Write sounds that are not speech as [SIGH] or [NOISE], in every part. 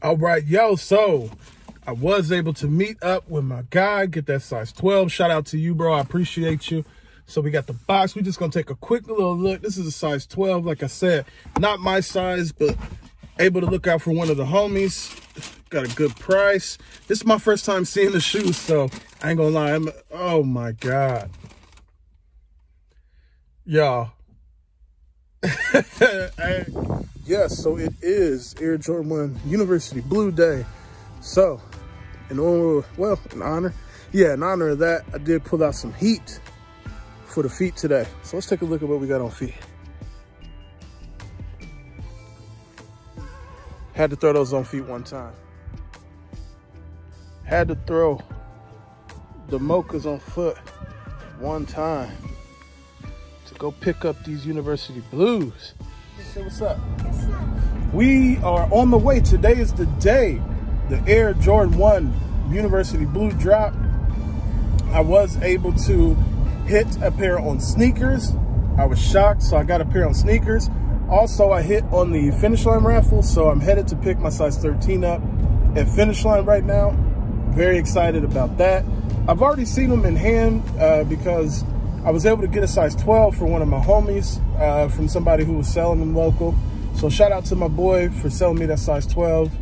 All right, yo, so I was able to meet up with my guy, get that size 12. Shout out to you, bro. I appreciate you. So we got the box. We're just going to take a quick little look. This is a size 12. Like I said, not my size, but able to look out for one of the homies. Got a good price. This is my first time seeing the shoes, so I ain't gonna lie. I'm, oh my God. Y'all. [LAUGHS] yes, so it is Air Jordan 1 University Blue Day. So, in honor, well, in honor, yeah, in honor of that, I did pull out some heat for the feet today. So let's take a look at what we got on feet. Had to throw those on feet one time. Had to throw the mochas on foot one time go pick up these university blues. Say what's up. We are on the way. Today is the day. The Air Jordan 1 University Blue drop. I was able to hit a pair on SNKRS. I was shocked, so I got a pair on SNKRS. Also, I hit on the Finish Line raffle, so I'm headed to pick my size 13 up at Finish Line right now. Very excited about that. I've already seen them in hand uh, because I was able to get a size 12 for one of my homies uh, from somebody who was selling them local. So shout out to my boy for selling me that size 12.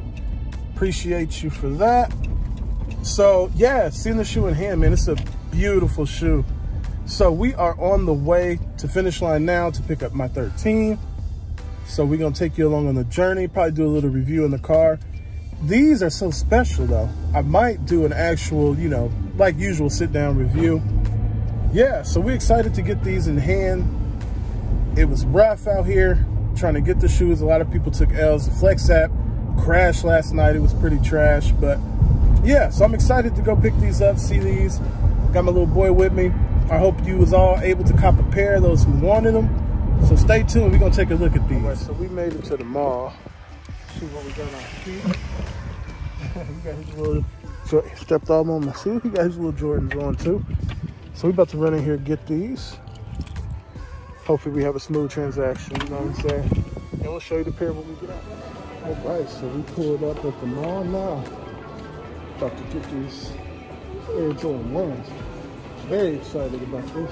Appreciate you for that. So yeah, seeing the shoe in hand, man, it's a beautiful shoe. So we are on the way to finish line now to pick up my 13. So we're gonna take you along on the journey, probably do a little review in the car. These are so special though. I might do an actual, you know, like usual sit down review. Yeah, so we're excited to get these in hand. It was rough out here trying to get the shoes. A lot of people took L's. The FLX app crashed last night. It was pretty trash, but yeah, so I'm excited to go pick these up, see these. Got my little boy with me. I hope you was all able to cop a pair, those who wanted them. So stay tuned, we're gonna take a look at these. So we made it to the mall. See what we got on feet. [LAUGHS] he got his little, stepped all on my shoe. He got his little Jordans on too. So we about to run in here get these. Hopefully we have a smooth transaction, you know what I'm saying? And we'll show you the pair when we get out. All right, so we pulled up at the mall now. About to get these Air Jordan 1s. Very excited about this.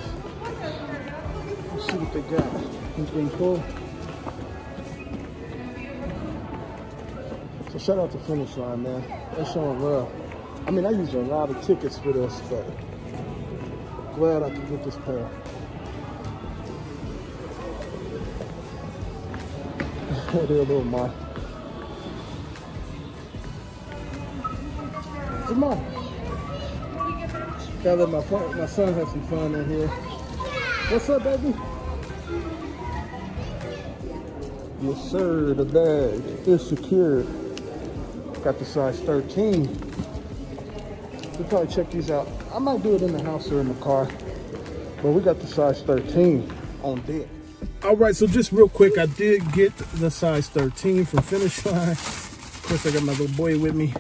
Let's see what they got. Been cool. So shout out to Finish Line, man. They're showing love. I mean, I used a lot of tickets for this, but glad I could get this pair. [LAUGHS] They're a little more. Come on. Gotta let my, my son have some fun in here. What's up, baby? Yes, sir. The bag is secured. Got the size 13. We'll probably check these out. I might do it in the house or in the car. But we got the size 13 on deck. All right, so just real quick, I did get the size 13 from Finish Line. Of course, I got my little boy with me.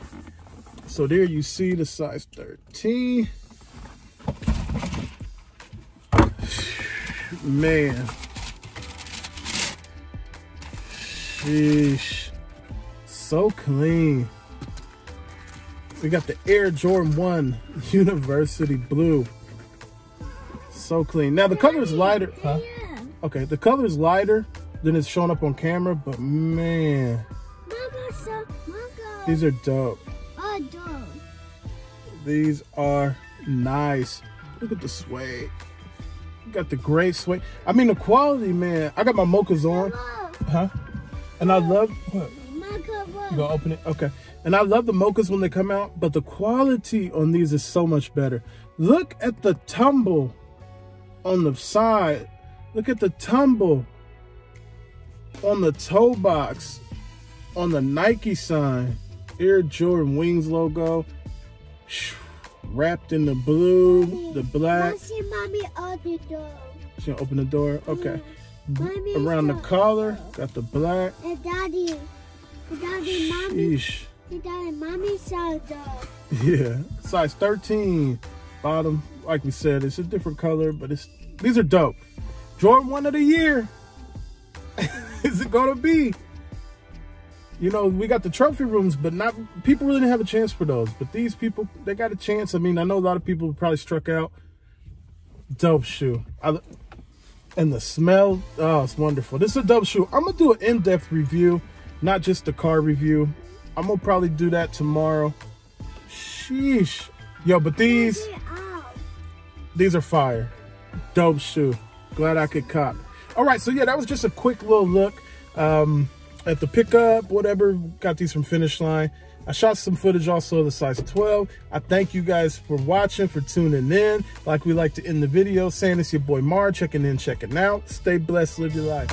So there you see the size 13. Man. Sheesh. So clean. We got the Air Jordan 1 University Blue. So clean. Now the color is lighter. Huh? Okay, the color is lighter than it's showing up on camera, but man. These are dope. These are nice. Look at the suede got the great suede. I mean, the quality, man. I got my mochas on. Huh? And I love, what? You gonna open it? Okay. And I love the mochas when they come out, but the quality on these is so much better. Look at the tumble on the side. Look at the tumble on the toe box, on the Nike sign, Air Jordan Wings logo wrapped in the blue, mommy, the black. See mommy open the door. She gonna open the door? Okay. Mm, mommy Around the uh, collar, got the black. And daddy, and daddy, mommy. Sheesh. And daddy, mommy size though. Yeah, size 13. Bottom, like we said, it's a different color, but it's these are dope. Jordan one of the year. [LAUGHS] Is it gonna be? you know, we got the trophy rooms, but not people really didn't have a chance for those. But these people, they got a chance. I mean, I know a lot of people probably struck out. Dope shoe. I, and the smell, oh, it's wonderful. This is a dope shoe. I'm gonna do an in-depth review, not just the car review. I'm gonna probably do that tomorrow. Sheesh. Yo, but these, these are fire. Dope shoe. Glad I could cop. All right, so yeah, that was just a quick little look. Um, at the pickup, whatever. Got these from Finish Line. I shot some footage also of the size 12. I thank you guys for watching, for tuning in. Like we like to end the video, saying it's your boy Mar, checking in, checking out. Stay blessed, live your life.